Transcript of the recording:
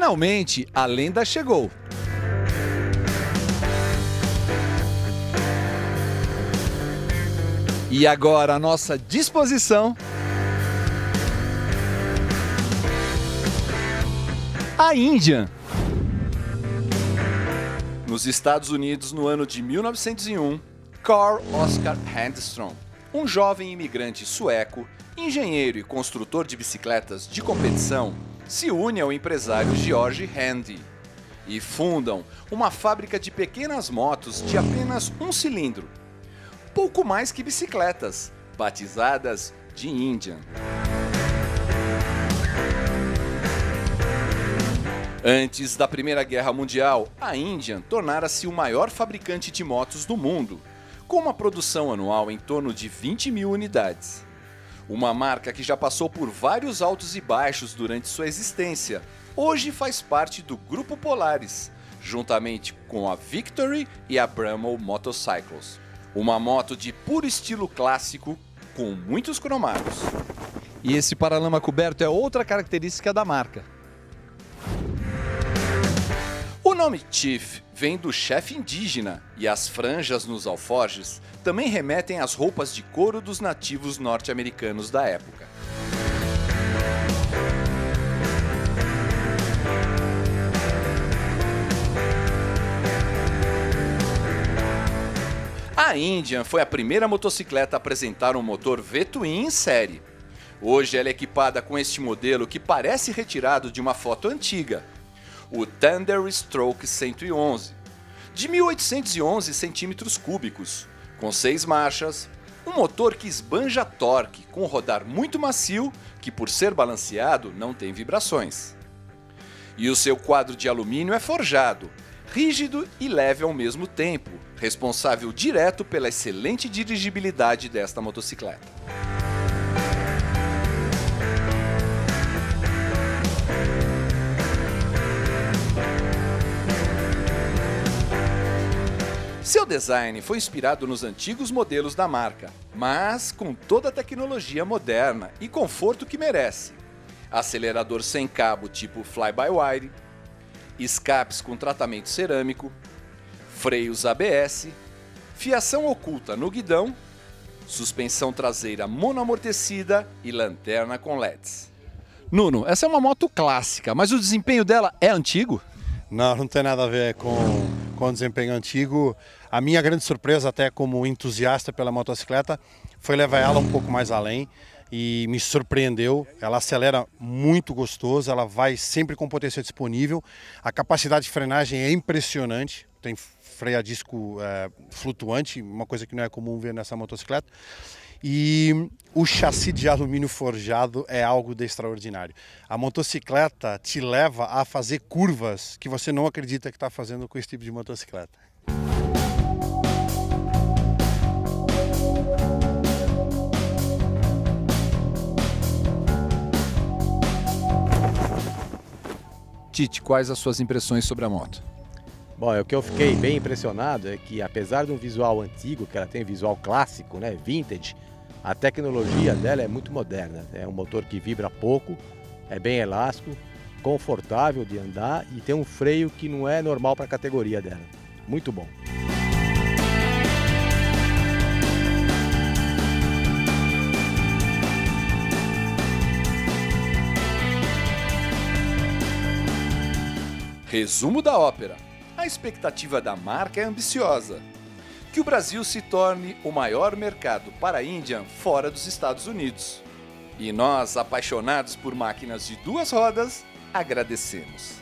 Finalmente, a lenda chegou. E agora, à nossa disposição, a Índia. Nos Estados Unidos, no ano de 1901, Carl Oscar Handstrom, um jovem imigrante sueco, engenheiro e construtor de bicicletas de competição, se une ao empresário George Handy e fundam uma fábrica de pequenas motos de apenas um cilindro, pouco mais que bicicletas, batizadas de Indian. Antes da Primeira Guerra Mundial, a Indian tornara-se o maior fabricante de motos do mundo, com uma produção anual em torno de 20 mil unidades. Uma marca que já passou por vários altos e baixos durante sua existência, hoje faz parte do Grupo Polaris, juntamente com a Victory e a Bramble Motorcycles. Uma moto de puro estilo clássico, com muitos cromados. E esse paralama coberto é outra característica da marca. Nome Chief vem do chefe indígena e as franjas nos alforjes também remetem às roupas de couro dos nativos norte-americanos da época. A Indian foi a primeira motocicleta a apresentar um motor V-twin em série. Hoje ela é equipada com este modelo que parece retirado de uma foto antiga, o Thunderstroke 111, de 1811 centímetros cúbicos, com seis marchas, um motor que esbanja torque com rodar muito macio que, por ser balanceado, não tem vibrações. E o seu quadro de alumínio é forjado, rígido e leve ao mesmo tempo, responsável direto pela excelente dirigibilidade desta motocicleta. Seu design foi inspirado nos antigos modelos da marca, mas com toda a tecnologia moderna e conforto que merece. Acelerador sem cabo tipo fly-by-wire, escapes com tratamento cerâmico, freios ABS, fiação oculta no guidão, suspensão traseira monoamortecida e lanterna com LEDs. Nuno, essa é uma moto clássica, mas o desempenho dela é antigo? Não, não tem nada a ver com, com o desempenho antigo. A minha grande surpresa, até como entusiasta pela motocicleta, foi levar ela um pouco mais além e me surpreendeu. Ela acelera muito gostoso, ela vai sempre com potência disponível. A capacidade de frenagem é impressionante, tem freio a disco é, flutuante, uma coisa que não é comum ver nessa motocicleta. E o chassi de alumínio forjado é algo de extraordinário. A motocicleta te leva a fazer curvas que você não acredita que está fazendo com esse tipo de motocicleta. Tite, quais as suas impressões sobre a moto? Bom, o que eu fiquei bem impressionado é que apesar de um visual antigo, que ela tem visual clássico, né, vintage, a tecnologia dela é muito moderna. É um motor que vibra pouco, é bem elástico, confortável de andar e tem um freio que não é normal para a categoria dela. Muito bom. Resumo da ópera. A expectativa da marca é ambiciosa. Que o Brasil se torne o maior mercado para a Índia fora dos Estados Unidos. E nós, apaixonados por máquinas de duas rodas, agradecemos.